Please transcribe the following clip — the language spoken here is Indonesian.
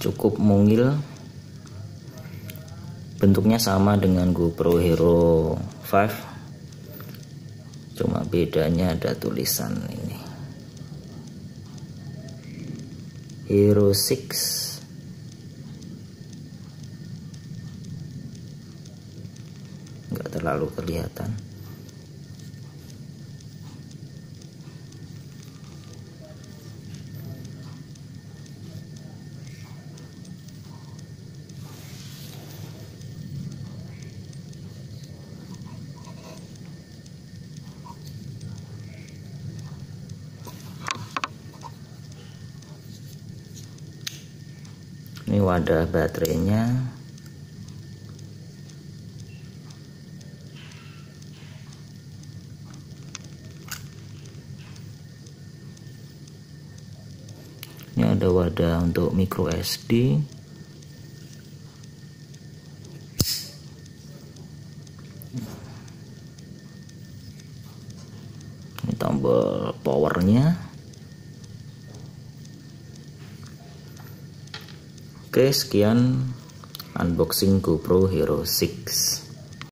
cukup mungil. Bentuknya sama dengan GoPro Hero 5 cuma bedanya ada tulisan ini. Hero 6 nggak terlalu kelihatan ini wadah baterainya. Ini ada wadah untuk micro SD ini tombol powernya Oke, sekian unboxing GoPro Hero 6.